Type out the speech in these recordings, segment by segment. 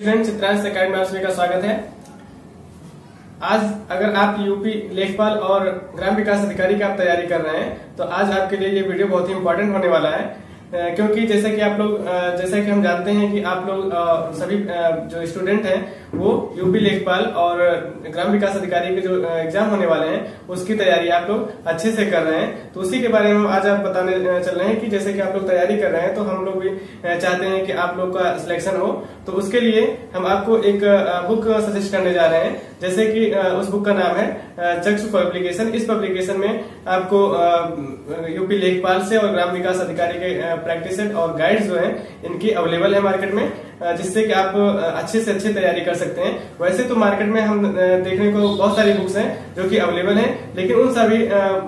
चित्रांश में आप सभी का स्वागत है। आज अगर आप यूपी लेखपाल और ग्राम विकास अधिकारी की आप तैयारी कर रहे हैं तो आज आपके लिए ये वीडियो बहुत ही इम्पोर्टेंट होने वाला है। क्योंकि जैसे कि आप लोग जैसे कि हम जानते हैं कि आप लोग सभी जो स्टूडेंट हैं वो यूपी लेखपाल और ग्राम विकास अधिकारी के जो एग्ज़ाम होने वाले हैं उसकी तैयारी आप लोग अच्छे से कर रहे हैं। तो उसी के बारे में आज आप बताने चल रहे हैं कि जैसे कि आप लोग तैयारी कर रहे हैं तो हम लोग भी चाहते हैं कि आप लोग का सिलेक्शन हो। तो उसके लिए हम आपको एक बुक सजेस्ट करने जा रहे हैं। जैसे कि उस बुक का नाम है अ, पब्लिकेशन इस पब्लिकेशन में आपको यूपी लेखपाल से और ग्राम विकास अधिकारी के प्रैक्टिस और गाइड जो है इनकी अवेलेबल है मार्केट में। जिससे कि आप अच्छे से अच्छे तैयारी कर सकते हैं। वैसे तो मार्केट में हम देखने को बहुत सारी बुक्स हैं जो कि अवेलेबल हैं, लेकिन उन सभी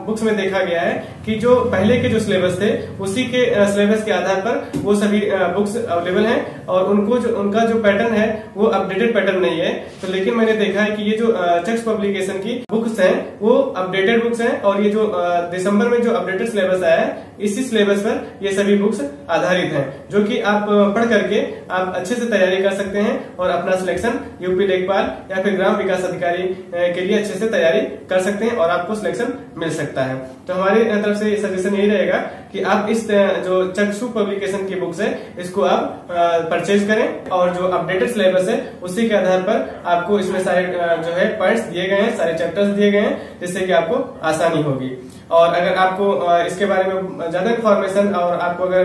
बुक्स में देखा गया है कि जो पहले के जो सिलेबस थे, उसी के सिलेबस के आधार पर वो सभी बुक्स अवेलेबल हैं और उनको जो, उनका जो पैटर्न है, वो अपडेटेड पैटर्न नहीं है। तो लेकिन मैंने देखा है कि ये जो चक्स पब्लिकेशन की बुक्स हैं, वो अपडेटेड बुक्स हैं और ये जो दिसंबर में जो अपडेटेड सिलेबस आया है, इसी सिलेबस पर ये सभी बुक्स आधारित हैं, जो कि आप पढ़ करके आप अच्छे से तैयारी कर सकते हैं और अपना सिलेक्शन यूपी लेखपाल या फिर ग्राम विकास अधिकारी के लिए अच्छे से तैयारी कर सकते हैं और आपको सिलेक्शन मिल सकता है। तो हमारे तरफ़ से सजेशन यही रहेगा कि आप इस जो चक्षु पब्लिकेशन की बुक्स है, इसको आप परचेज करें और जो अपडेटेड सिलेबस है, उसी के आधार पर आपको इसमें सारे जो है पॉइंट्स दिए गए हैं, सारे चैप्टर्स दिए गए हैं, जिससे कि आपको आसानी होगी। और अगर आपको इसके बारे में ज़्यादा इन्फॉर्मेशन और आपको अगर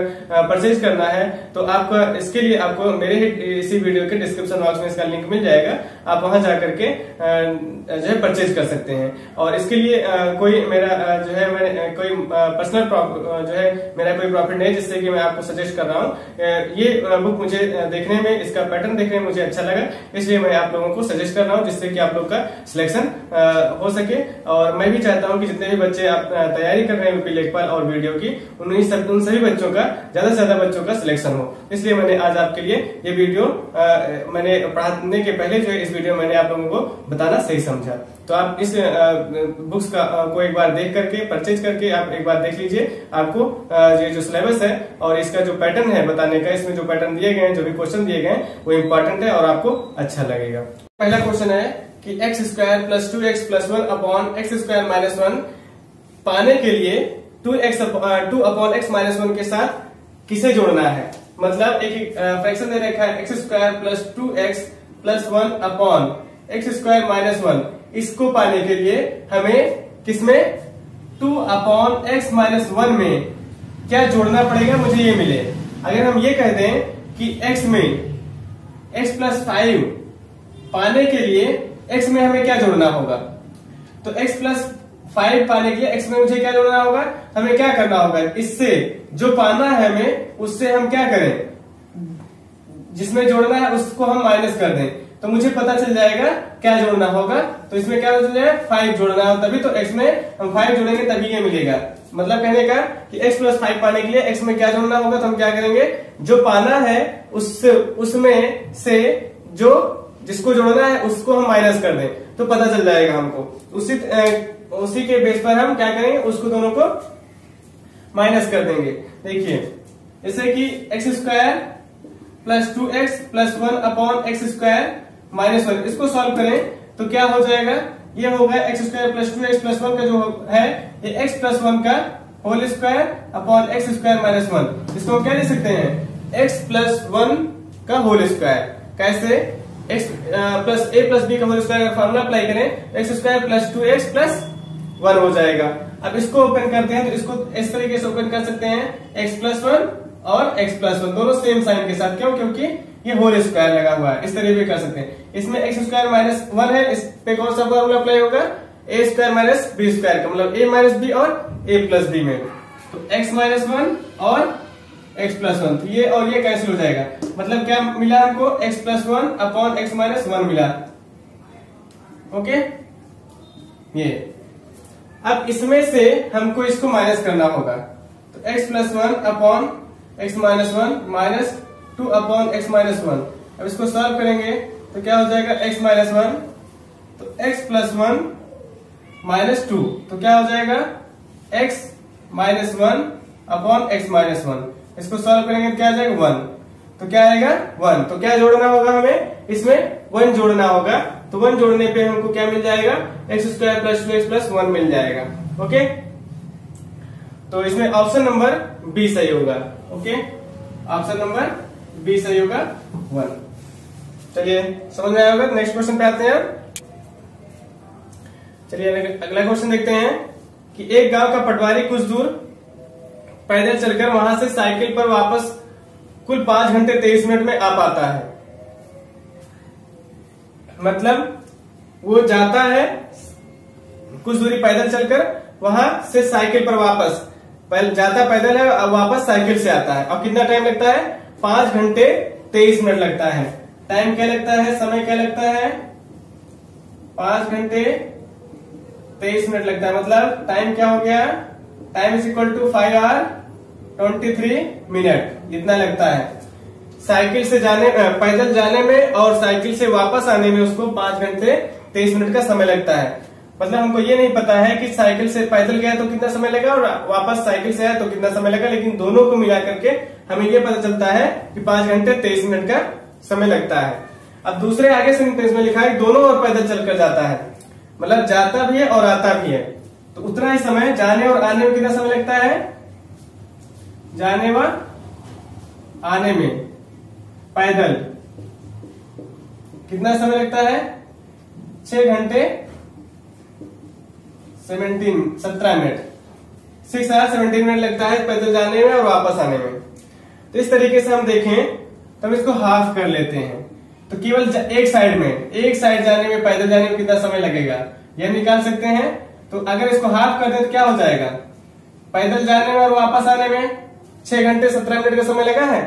परचेज करना है तो आपका इसके लिए आपको मेरे ही, इसी वीडियो के डिस्क्रिप्शन बॉक्स में इसका लिंक मिल जाएगा। आप वहाँ जा करके जो है परचेज कर सकते हैं। और इसके लिए कोई मेरा जो है मैं कोई पर्सनल जो है मेरा कोई प्रॉफिट नहीं जिससे कि मैं आपको सजेस्ट कर रहा हूँ। ये बुक मुझे देखने में, इसका पैटर्न देखने में मुझे अच्छा लगा। इसलिए मैं आप लोगों को सजेस्ट कर रहा हूँ, जिससे कि आप लोग का सिलेक्शन हो सके। और मैं भी चाहता हूँ कि जितने भी बच्चे आप तैयारी कर रहे हैं यूपी लेखपाल और वीडियो की। उन्हीं सब उन सभी बच्चों का ज़्यादा से ज़्यादा बच्चों का सिलेक्शन हो। इसलिए मैंने आज आपके लिए ये वीडियो अ, मैंने पढ़ाने के पहले जो है इस वीडियो मैंने आप लोगों को बताना सही समझा। तो आप इस बुक्स का अ, को एक बार देख करके परचेज करके आप एक बार देख लीजिए। आपको ये जो सिलेबस है और इसका जो पैटर्न है बताने का इसमें जो पैटर्न दिए गए हैं जो भी क्वेश्चन दिए गए हैं वो इम्पोर्टेंट है और आपको अच्छा लगेगा। पहला क्वेश्चन है कि X square plus two X plus one upon X square minus one पाने के लिए two X two upon X minus one के साथ किसे जोड़ना है? मतलब एक फ्रैक्शन दे रखा है X square plus two X plus one upon X square minus one इसको पाने के लिए हमें किसमें? Two upon X minus one में क्या जोड़ना पड़ेगा? मुझे ये मिले। अगर हम ये कह दें कि x में x प्लस फाइव पाने के लिए x में हमें क्या जोड़ना होगा? तो x प्लस फाइव पाने के लिए एक्स में मुझे क्या जोड़ना होगा? हमें क्या करना होगा? इससे जो पाना है हमें, उससे हम क्या करें? जिसमें जोड़ना है, उसको हम माइनस कर दें। तो मुझे पता चल जाएगा क्या जोड़ना होगा। तो इसमें क्या चल जाएगा? फाइव जोड़ना हो तभी तो x में हम फाइव जोड़ेंगे तभी ये मिलेगा। मतलब कहने का कि x प्लस फाइव पाने के लिए x में क्या जोड़ना होगा तो हम क्या करेंगे? जो पाना है, उससे, उसमें से जो, जिसको जोड़ना है, उसको हम माइनस कर दें। तो पता चल जाएगा हमको। उसी उसी के बेस पर हम क्या करेंगे? उसको दोनों को माइनस कर देंगे। देखिए, जैसे कि X square plus two X plus one upon X square minus one इसको सॉल्व करें तो क्या हो जाएगा? ये होगा X square plus two X plus one का जो है, ये एक्स प्लस वन का whole square upon X square minus one इसको क्या लिख सकते हैं? एक्स प्लस वन का होल स्क्वायर कैसे? X plus A plus B का होल स्क्वायर फॉर्मूला अप्लाई करें। X square plus two X plus one हो जाएगा। अब इसको ओपन करते हैं तो इसको इस तरीके से ओपन कर सकते हैं एक्स प्लस वन और एक्स प्लस वन दोनों सेम साइन के साथ। क्यों? क्योंकि ये होल स्क्वायर लगा हुआ है। इस तरीके भी कर सकते हैं। इसमें एक्स स्क्वायर माइनस वन है। इस पे कौन सा फॉर्मूला अप्लाई होगा? A square minus B square का। मतलब ए माइनस बी और ए प्लस बी में। तो एक्स माइनस वन और एक्स प्लस वन ये और ये कैंसिल हो जाएगा। मतलब क्या मिला हमको? X plus one upon X minus one मिला। ओके ये। अब इसमें से हमको इसको माइनस करना होगा। तो x plus one upon X minus one minus two upon X minus one अब इसको सॉल्व करेंगे तो क्या हो जाएगा x माइनस वन तो x plus one minus two तो क्या हो जाएगा? x minus one upon X minus one इसको सॉल्व करेंगे तो क्या आ जाएगा? वन तो क्या आएगा? वन तो क्या जोड़ना होगा हमें? इसमें वन जोड़ना होगा। तो वन जोड़ने पे हमको क्या मिल जाएगा? X square plus two X plus one मिल जाएगा। ओके तो इसमें ऑप्शन नंबर बी सही होगा। ओके ऑप्शन नंबर बी सही होगा वन चलिए, समझ में आया होगा? नेक्स्ट क्वेश्चन पे आते हैं चलिए, अगला क्वेश्चन देखते हैं कि एक गाँव का पटवारी कुछ दूर पैदल चलकर वहाँ से साइकिल पर वापस कुल पाँच घंटे तेईस मिनट में आ पाता है। मतलब वो जाता है, कुछ दूरी पैदल चलकर, वहाँ से साइकिल पर वापस। पहले जाता पैदल है और वापस साइकिल से आता है। और कितना टाइम लगता है? पाँच घंटे तेईस मिनट लगता है। टाइम क्या लगता है? समय क्या लगता है? पाँच घंटे तेईस मिनट लगता है। मतलब टाइम क्या हो गया? Time is equal to five hour twenty three minute इतना लगता है। साइकिल से जाने पैदल जाने में और साइकिल से वापस आने में उसको पाँच घंटे, तेईस मिनट का समय लगता है। मतलब हमको ये नहीं पता है कि साइकिल से पैदल गया तो कितना समय लगा और वापस साइकिल से आया तो कितना समय लगा, लेकिन दोनों को मिला करके हमें ये पता चलता है कि पाँच घंटे, तेईस मिनट का समय लगता है। अब दूसरे आगे सेंटेंस में लिखा है दोनों और पैदल चलकर जाता है। मतलब जाता भी है और आता भी है। तो उतना ही समय, जाने और आने में कितना समय लगता है? जाने व आने में। पैदल। कितना समय लगता है? छह घंटे? सेवेंटीन सत्रह मिनट। सिक्स आवर सेवेंटीन मिनट लगता है पैदल जाने में और वापस आने में। तो इस तरीके से हम देखें तो हम इसको हाफ़ कर लेते हैं। तो केवल एक साइड में, एक साइड जाने में, पैदल जाने में कितना समय लगेगा? यह निकाल सकते हैं। तो अगर इसको हाफ़ कर दें तो क्या हो जाएगा? पैदल जाने में और वापस आने में छह घंटे, सत्रह मिनट का समय लगा है?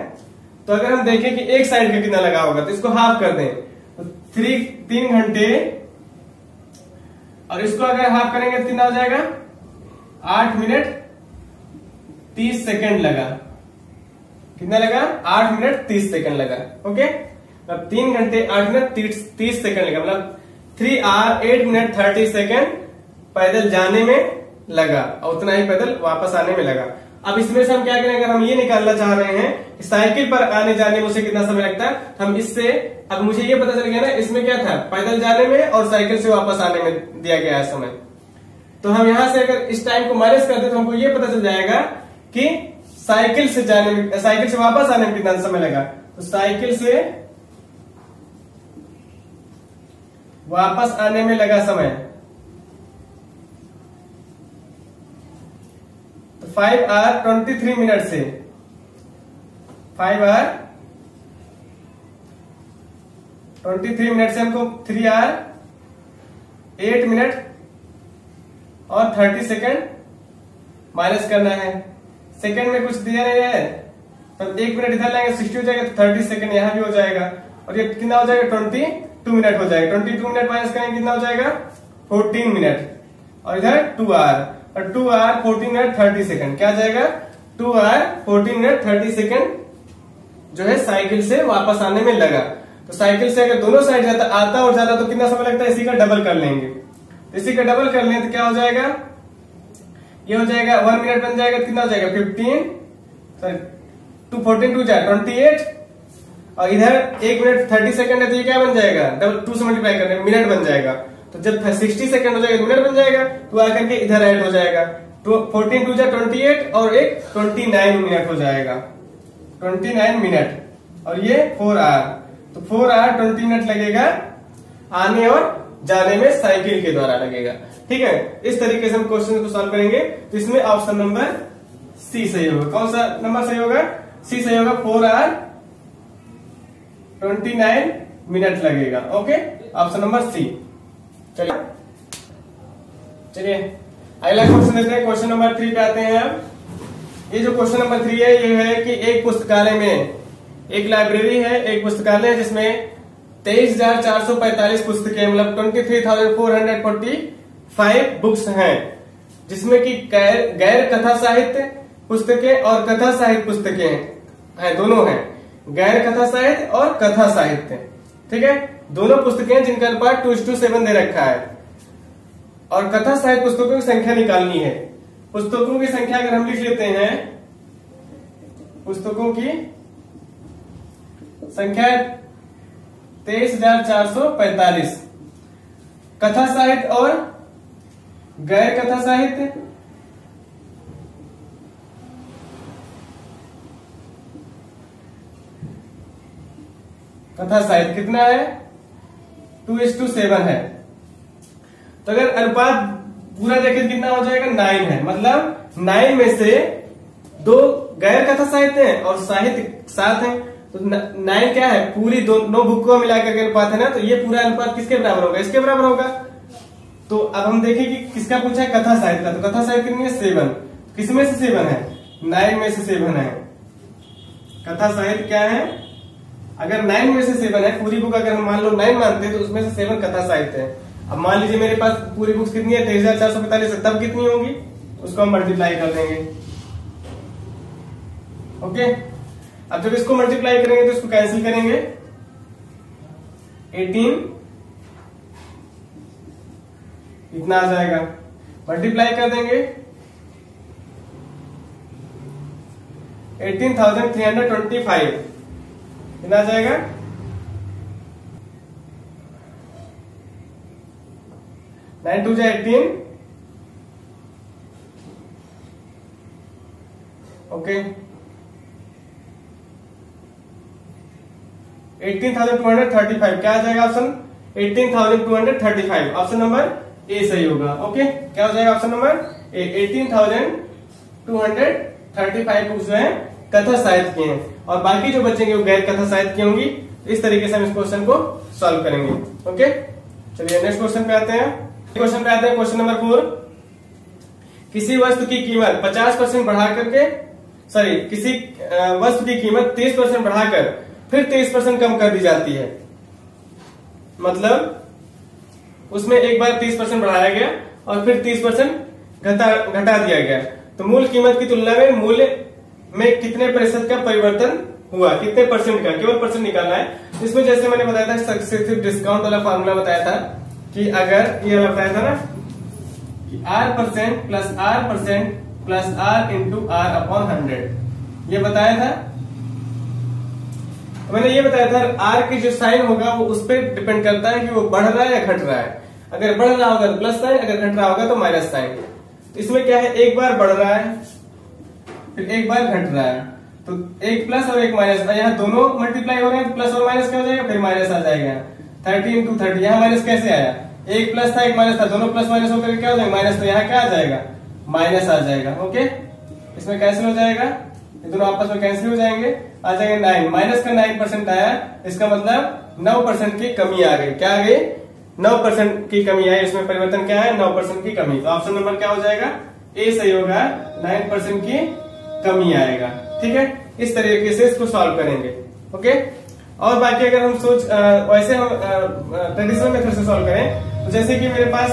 तो अगर हम देखें कि एक साइड का कितना लगा होगा तो इसको हाफ़ कर दें। तो थ्री तीन घंटे, और इसको अगर हाफ़ करेंगे तो कितना हो जाएगा? आठ मिनट तीस सेकंड लगा। कितना लगा? आठ मिनट तीस सेकंड लगा। ओके? मतलब तीन घंटे आठ मिनट तीस सेकंड लगा। मतलब three hour eight minute thirty second पैदल जाने में लगा, और उतना ही पैदल वापस आने में लगा। अब इसमें से हम क्या करें? अगर हम ये निकालना चाह रहे हैं, साइकिल पर आने जाने में उसे कितना समय लगता है? हम इससे, अब मुझे ये पता चल गया ना, इसमें क्या था? पैदल जाने में और साइकिल से वापस आने में दिया गया है समय। तो हम यहाँ से अगर इस टाइम को माइनस कर दे तो हमको ये पता चल जाएगा कि साइकिल से जाने में, साइकिल से वापस आने में कितना समय लगा? तो साइकिल से वापस आने में लगा समय। Five hour twenty three minute से। Five hour twenty three minute से हमको थ्री आर एट मिनट और थर्टी सेकेंड माइनस करना है। सेकेंड में कुछ दिया नहीं है। तो एक मिनट इधर लेंगे सिक्सटी हो जाएगा तो थर्टी सेकेंड यहाँ भी हो जाएगा। और ये कितना हो जाएगा? ट्वेंटी टू मिनट हो जाएगा। ट्वेंटी टू मिनट माइनस करेंगे, कितना हो जाएगा? फोर्टीन मिनट और इधर टू आर और two hour fourteen minute thirty second. क्या जाएगा? Two hour fourteen minute thirty second जो है साइकिल से वापस आने में लगा। तो साइकिल से अगर दोनों साइड जाता, आता और जाता तो कितना समय लगता है? इसी का डबल कर लेंगे। इसी का डबल कर लें तो क्या हो जाएगा? ये हो जाएगा, वन मिनट बन जाएगा, कितना हो जाएगा? Fifteen. Sorry, two fourteen, two जाए ट्वेंटी एट। और इधर एक मिनट थर्टी सेकंड है तो ये क्या बन जाएगा? डबल, टू से मल्टीप्लाई करने मिनट बन जाएगा। तो जब सिक्सटी सेकंड हो जाएगा मिनट बन जाएगा तो आकर के इधर ऐड हो जाएगा। तो फोर्टीन टू जा ट्वेंटी एट और एक ट्वेंटी नाइन मिनट हो जाएगा। ट्वेंटी नाइन मिनट और ये फोर आवर तो फोर आवर ट्वेंटी मिनट लगेगा आने और जाने में साइकिल के द्वारा लगेगा। ठीक है? इस तरीके से हम क्वेश्चन को सॉल्व करेंगे। तो इसमें ऑप्शन नंबर सी सही होगा। कौन सा नंबर सही होगा? सी सही होगा four hour twenty nine minute लगेगा। ओके ऑप्शन नंबर सी चलिए। चलिए, अगला क्वेश्चन देते हैं। क्वेश्चन नंबर थ्री पे आते हैं अब ये जो क्वेश्चन नंबर थ्री है, ये है कि एक पुस्तकालय में, एक लाइब्रेरी है, एक पुस्तकालय है, जिसमें तेईस हज़ार चार सौ पैंतालीस पुस्तकें मतलब twenty three thousand four hundred forty five books हैं, जिसमें कि गैर गैर कथा साहित्य पुस्तकें और कथा साहित्य पुस्तकें हैं, दोनों हैं। गैर कथा साहित्य और कथा साहित्य। ठीक है? दोनों पुस्तकें जिनका अनुपात टू टू सेवन दे रखा है। और कथा साहित्य पुस्तकों की संख्या निकालनी है। पुस्तकों की संख्या अगर हम लिख लेते हैं, पुस्तकों की संख्या तेईस हज़ार चार सौ पैंतालीस। कथा साहित्य और गैर कथा साहित्य कथा साहित्य कितना है? टू एस टू सेवन है। तो अगर अनुपात पूरा देखें तो कितना हो जाएगा? नाइन है। मतलब नाइन में से दो गैर कथा साहित्य है और साहित्य सात है। तो नाइन क्या है? पूरी दोनों बुक को मिलाकर के अनुपात है ना? तो ये पूरा अनुपात किसके बराबर होगा? इसके बराबर होगा। तो अब हम देखें कि किसका पूछा है? कथा साहित्य का। तो कथा साहित्य कितनी है? सेवन किसमें से सेवन है? नाइन में से सेवन है। कथा साहित्य क्या है? अगर नाइन में से सेवन है पूरी बुक अगर हम मान लो नाइन मानते हैं तो उसमें से सेवन कथा साहित्य है। अब मान लीजिए मेरे पास पूरी बुक्स कितनी है? तेईस हज़ार चार सौ पैंतालीस है तब कितनी होगी? उसको हम मल्टीप्लाई कर देंगे। ओके अब जब इसको मल्टीप्लाई करेंगे तो इसको कैंसिल करेंगे। 18 इतना आ जाएगा। मल्टीप्लाई कर देंगे। 18,325 कितना आ जाएगा? नाइन टू जा eighteen okay eighteen thousand two hundred thirty five क्या आ जाएगा option eighteen thousand two hundred thirty five option number A सही होगा। ओके क्या हो जाएगा option number A eighteen thousand two hundred thirty five जो है। कथा साहित्य के हैं। और बाकी जो बचेंगे वो गैर कथा साहित्य की होंगी। इस तरीके से हम इस क्वेश्चन को सॉल्व करेंगे। ओके चलिए नेक्स्ट क्वेश्चन पे आते हैं। क्वेश्चन पे आते हैं क्वेश्चन नंबर फोर किसी वस्तु की कीमत 50 परसेंट बढ़ा करके सॉरी किसी वस्तु की कीमत 30 परसेंट बढ़ाकर फिर 23 परसेंट कम कर दी जाती है। मतलब उसमें एक बार 30 परसेंट बढ़ाया गया और फिर 30 परसेंट घटा घटा दिया गया। तो मूल कीमत की तुलना में मूल्य में कितने प्रतिशत का परिवर्तन हुआ? कितने परसेंट का? केवल परसेंट निकालना है। इसमें जैसे मैंने बताया था सक्सेसिव डिस्काउंट वाला फॉर्मूला बताया था कि अगर ये वाला बताया था ना, कि R percent plus R percent plus R into R upon hundred ये बताया था? तो मैंने ये बताया था आर की जो साइन होगा, वो उस पर डिपेंड करता है कि वो बढ़ रहा है या घट रहा है। अगर बढ़ रहा होगा तो प्लस साइन अगर घट रहा होगा तो माइनस साइन इसमें क्या है? एक बार बढ़ रहा है। फिर एक बार घट रहा है तो एक प्लस और एक माइनस यहाँ दोनों मल्टीप्लाई हो रहे हैं प्लस और माइनस क्या हो जाएगा? फिर माइनस आ जाएगा। थर्टी इंटू थर्टी यहाँ माइनस कैसे आया? एक प्लस था, एक माइनस था, दोनों प्लस माइनस होकर क्या हो जाएगा? माइनस तो यहाँ क्या आ जाएगा? माइनस आ जाएगा ओके इसमें कैंसिल हो जाएगा, ये दोनों आपस में कैंसिल हो जाएँगे, आ जाएगा नाइन माइनस का नाइन परसेंट आया, इसका मतलब नौ परसेंट की कमी आ गई। क्या आ गई? नौ परसेंट की कमी आई, इसमें परिवर्तन क्या है? नौ परसेंट की कमी। तो ऑप्शन नंबर क्या हो जाएगा? ए सही होगा नाइन परसेंट की कमी आएगा। ठीक है? इस तरीके से इसको सॉल्व करेंगे। ओके? और बाकी अगर हम सोच वैसे हम ट्रेडिशनल मेथड से सॉल्व करें तो जैसे कि मेरे पास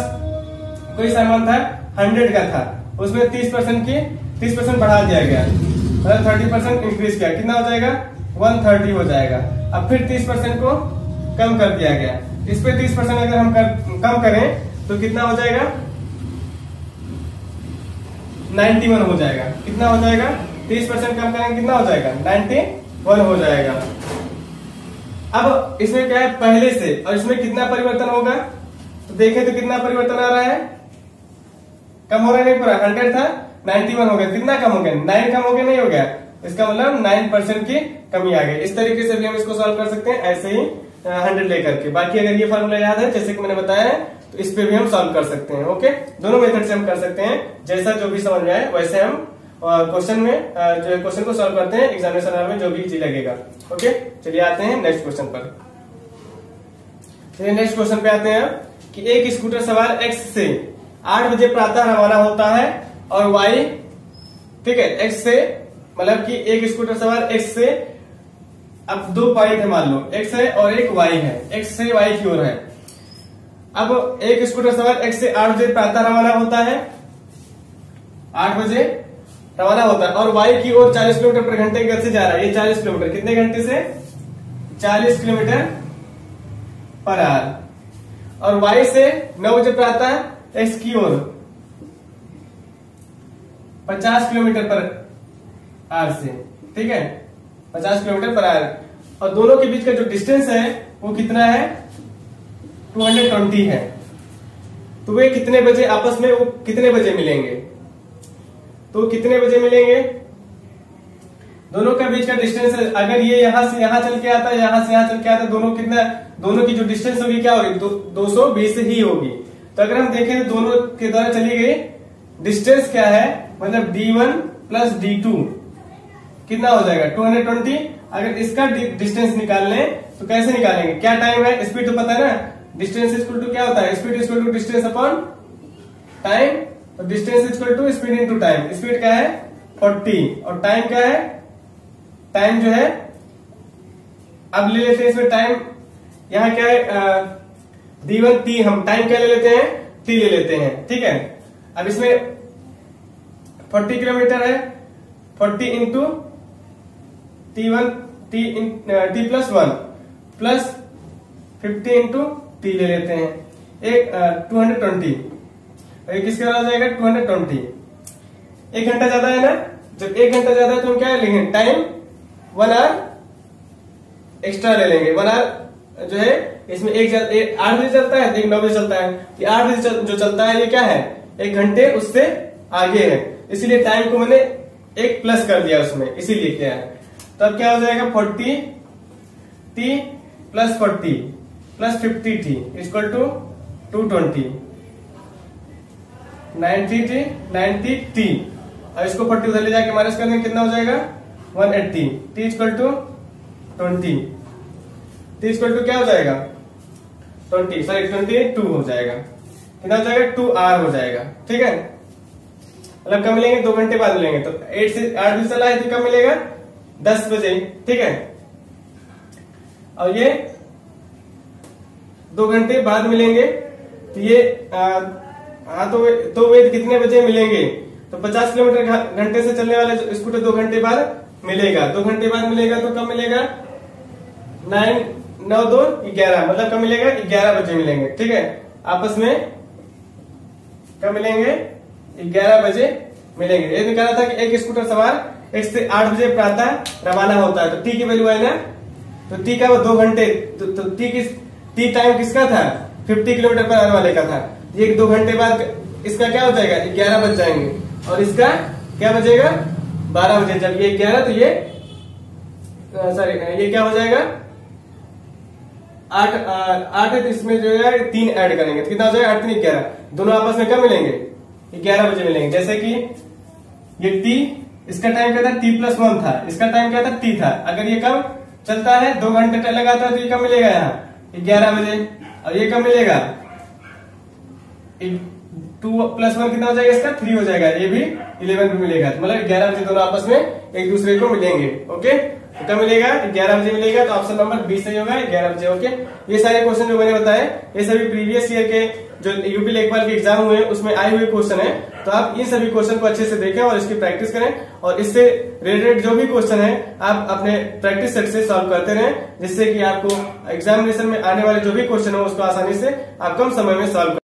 कोई सामान था हंड्रेड का था। उसमें तीस परसेंट की तीस परसेंट बढ़ा दिया गया। मतलब थर्टी परसेंट इंक्रीज किया कितना हो जाएगा? वन थर्टी हो जाएगा। अब फिर तीस परसेंट को कम कर दिया गया। इस पे तीस परसेंट अगर हम कर, कम करें तो कितना हो जाएगा? नाइन्टी वन हो जाएगा। कितना हो जाएगा? तीस परसेंट कम करेंगे, कितना हो जाएगा? नाइन्टी वन हो जाएगा। अब इसमें क्या है? पहले से। और इसमें कितना परिवर्तन होगा? तो देखें तो कितना परिवर्तन आ रहा है। कम हो रहा है नहीं पूरा? हंड्रेड था नाइन्टी वन हो गया। कितना कम हो गया? नाइन कम हो गया, नहीं हो गया। इसका मतलब नाइन परसेंट की कमी आ गई। इस तरीके से भी हम इसको सॉल्व कर सकते हैं, ऐसे ही हंड्रेड लेकर के। बाकी अगर ये फॉर्मूला याद है, जैसे कि मैंने बताया है तो इस पे भी हम सॉल्व कर सकते हैं ओके दोनों मेथड से हम कर सकते हैं। जैसा जो भी समझ में आए, वैसे हम क्वेश्चन में जो क्वेश्चन को सॉल्व करते हैं एग्जामिनेशन में जो भी जी लगेगा ओके चलिए आते हैं नेक्स्ट क्वेश्चन पर। चलिए नेक्स्ट क्वेश्चन पे आते हैं कि एक स्कूटर सवार एक्स से आठ बजे प्रातः रवाना होता है और वाई ठीक है एक्स से मतलब कि एक स्कूटर सवार एक्स से अब दो पॉइंट है मान लो एक्स है और एक वाई है। एक्स से वाई की ओर है। अब एक स्कूटर सवार एक्स से आठ बजे प्रातः रवाना होता है। आठ बजे रवाना होता है और वाई की ओर 40 किलोमीटर प्रति घंटे की गति से जा रहा है? ये 40 किलोमीटर। कितने घंटे से? 40 किलोमीटर पर आर। और वाई से नौ बजे प्रातः एक्स की ओर 50 किलोमीटर पर आर से। ठीक है? 50 किलोमीटर पर आवर और दोनों के बीच का जो डिस्टेंस है, वो कितना है? 220 है। तो वे कितने बजे आपस में, वो कितने बजे मिलेंगे? तो कितने बजे मिलेंगे? दोनों के बीच का डिस्टेंस अगर ये यहाँ से यहाँ चल के आता है, यहाँ से यहाँ चल के आता है, दोनों कितना, दोनों की जो डिस्टेंस होगी, क्या होगी? दो सौ बीस ही होगी। तो अगर हम देखें तो दोनों के द्वारा चली गई डिस्टेंस क्या है? मतलब D one plus D two कितना हो जाएगा? टू हंड्रेड ट्वेंटी अगर इसका डिस्टेंस निकाल लें तो कैसे निकालेंगे? क्या टाइम है? स्पीड तो पता है ना? डिस्टेंस इक्वल टू क्या होता है? Speed equal to distance upon time तो distance equal to speed into time speed क्या है? फोर्टी और टाइम क्या है? टाइम जो है, अब ले लेते हैं इसमें टाइम यहाँ क्या है? डी वन टी हम टाइम क्या ले लेते हैं? टी ले लेते हैं. ठीक है? अब इसमें फोर्टी किलोमीटर है. Forty into T one T in T plus one plus fifty into T ले लेते हैं। एक टू हंड्रेड ट्वेंटी किसके बाद जाएगा? टू हंड्रेड ट्वेंटी एक घंटा ज़्यादा है ना? जब एक घंटा ज़्यादा है तो हम क्या लेंगे टाइम वन आवर एक्स्ट्रा ले लेंगे। वन आवर जो है इसमें एक, एक आठ बजे चलता है एक नौ बजे चलता है। ये आठ बजे जो चलता है ये क्या है? एक घंटे उससे आगे है। इसीलिए टाइम को मैंने एक प्लस कर दिया उसमें। इसीलिए क्या है। तो अब क्या हो जाएगा? Forty T plus forty plus fifty T equal to two twenty ninety T ninety T और इसको फोर्टी उधर ले जाके माइनस करने कितना हो जाएगा? One eighty T equal to twenty T equal to क्या हो जाएगा? ट्वेंटी सॉरी ट्वेंटी टू हो जाएगा. कितना हो जाएगा? टू आर हो जाएगा. ठीक है? मतलब कब मिलेंगे दो घंटे बाद मिलेंगे तो एट से आठ बजे चला है तो कब मिलेगा? दस बजे, ठीक है? और ये दो घंटे बाद मिलेंगे। तो ये हाँ तो तो वे कितने बजे मिलेंगे? तो 50 किलोमीटर घंटे से चलने वाले स्कूटर दो घंटे बाद मिलेगा। दो घंटे बाद मिलेगा तो कब मिलेगा? नाइन, नौ, दो, ग्यारह। मतलब कब मिलेगा? ग्यारह बजे मिलेंगे, ठीक है? आपस में कब मिलेंगे? ग्यारह बजे मिलेंगे। ये निकाला था कि एक स्कूटर सवार एक से आठ बजे प्रातः रवाना होता है। तो टी की वैल्यू है ना? तो टी का वो दो घंटे तो, तो टी किस टी टाइम किसका था? फिफ्टी किलोमीटर पर आने वाले का था। ये दो घंटे बाद इसका क्या हो जाएगा? ग्यारह बज जाएँगे। और इसका क्या बजेगा? बारह बजे। जब ये ग्यारह तो ये सॉरी ये क्या हो जाएगा? आठ आठ तो इसमें जो है तीन ऐड करेंगे। तो कितना हो जाएगा? आठ तीन ग्यारह। दोनों आपस में कब मिलेंगे? ग्यारह बजे मिलेंगे। जैसे कि ये टी इसका टाइम क्या था? टी प्लस वन था। इसका टाइम क्या था? टी था। अगर ये कब चलता है, दो घंटे लगाता है तो ये कब मिलेगा यहाँ। ग्यारह बजे, और ये कब मिलेगा। टू प्लस वन कितना हो जाएगा इसका? थ्री हो जाएगा। ये भी इलेवन पे मिलेगा। तो मतलब ग्यारह बजे दोनों आपस में एक दूसरे को मिलेंगे। ओके तो कब मिलेगा, ग्यारह बजे मिलेगा तो ऑप्शन नंबर बीस सही होगा, ग्यारह बजे। ओके ये सारे क्वेश्चन जो मैंने बताए, ये सभी प्रीवियस ईयर के जो यूपी लेखपाल के एग्ज़ाम हुए, उसमें आए हुए क्वेश्चन है तो आप इन सभी क्वेश्चन को अच्छे से देखें और इसकी प्रैक्टिस करें और इससे रिलेटेड जो भी क्वेश्चन है, आप अपने प्रैक्टिस सेट से सॉल्व करते रहें, जिससे कि आपको एग्जामिनेशन में आने वाले जो भी क्वेश्चन है, उसको आसानी से आप कम समय में सॉल्व